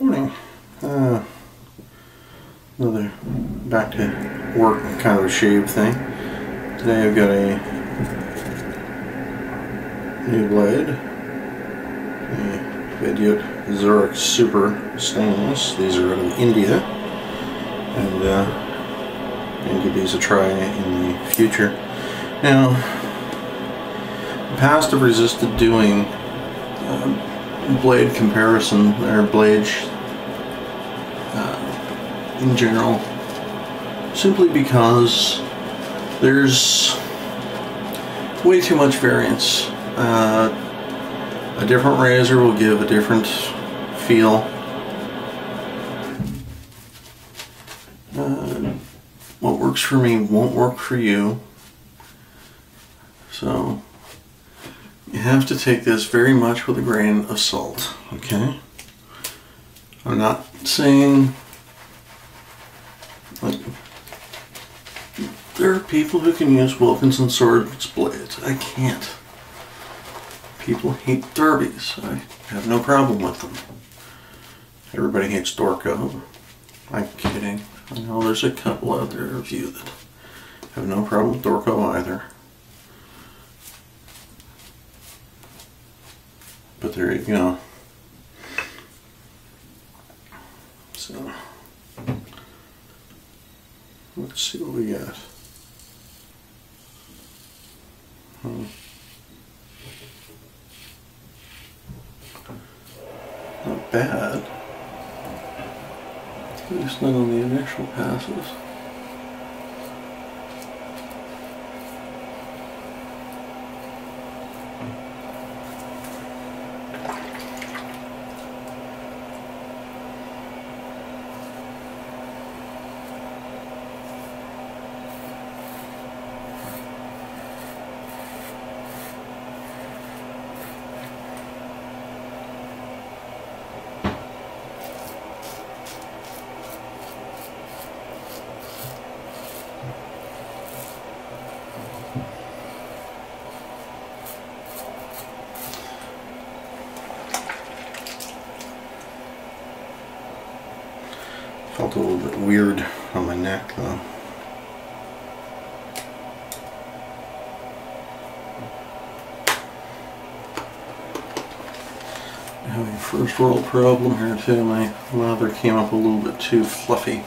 Morning. Uh, another back to work kind of a shave thing. Today I've got a new blade. The Vidyut Zorrik Super Stainless. These are out of India. And uh, to give these a try in the Futur. Now, past I've resisted doing uh, blade comparison or blade uh, in general simply because there's way too much variance. Uh, a different razor will give a different feel. Uh, what works for me won't work for you. So you have to take this very much with a grain of salt, okay? I'm not saying like there are people who can use Wilkinson swords blades. I can't. People hate derbies. I have no problem with them. Everybody hates Dorco. I'm kidding. I know there's a couple out there of you that have no problem with Dorco either. But there you go. So, let's see what we got. Hmm. Not bad. At least not on the initial passes. Felt a little bit weird on my neck though. Having a first world problem here too. My lather came up a little bit too fluffy.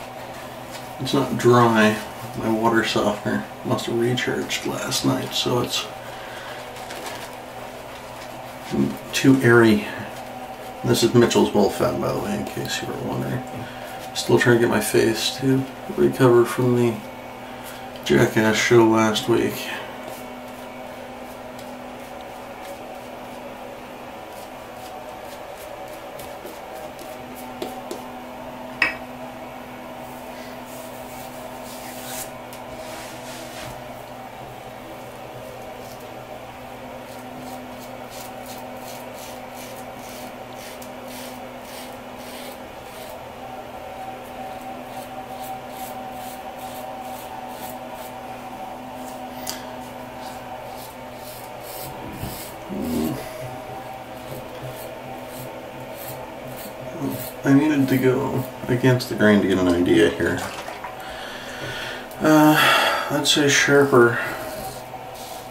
It's not dry. My water softener must have recharged last night, so it's too airy. This is Mitchell's Wool Fat, by the way, in case you were wondering. Still trying to get my face to recover from the Jackass show last week. I needed to go against the grain to get an idea here. Uh, I'd say sharper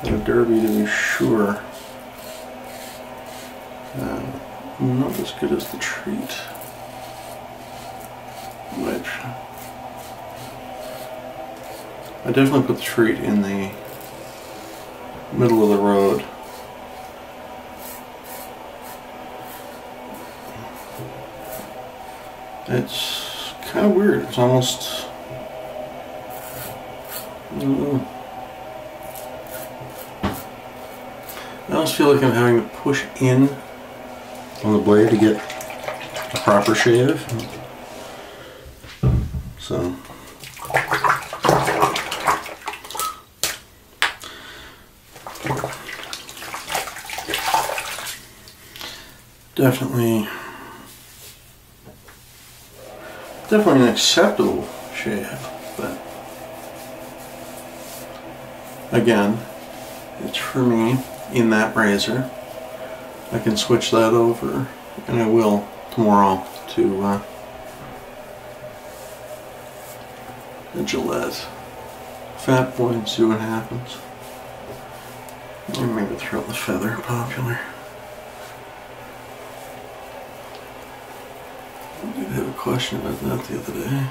than a derby to be sure. Uh, not as good as the Treet. Which I definitely put the Treet in the middle of the road. It's kind of weird. It's almost. I, I almost feel like I'm having to push in on the blade to get a proper shave. So. Definitely definitely an acceptable shave, but again, it's for me in that razor. I can switch that over, and I will tomorrow to uh, the Gillette Fat Boy and see what happens. Or maybe throw the feather popular. I did have a question about that the other day.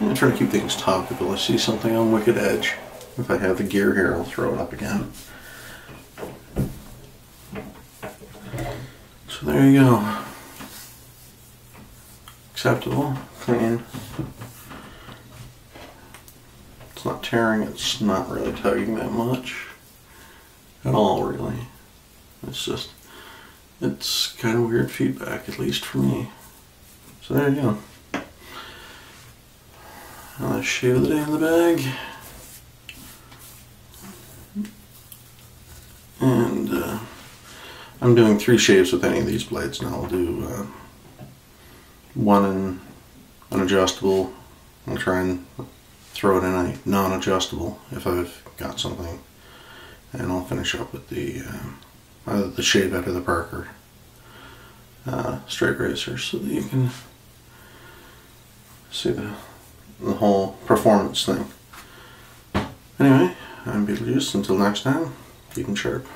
I'm trying to keep things topical. I see something on Wicked Edge. If I have the gear here, I'll throw it up again. So there you go. Acceptable, clean. It's not tearing, it's not really tugging that much at all, really. It's just, it's kind of weird feedback, at least for me. So there you go. Another shave of the day in the bag. And uh, I'm doing three shaves with any of these blades now. I'll do uh, one in an adjustable. I'll try and throw it in a non-adjustable if I've got something. And I'll finish up with the uh, the shave out of the Parker uh, straight razor so that you can see the, the whole performance thing. Anyway, I'm Beetlejuice. Until next time, keep them sharp.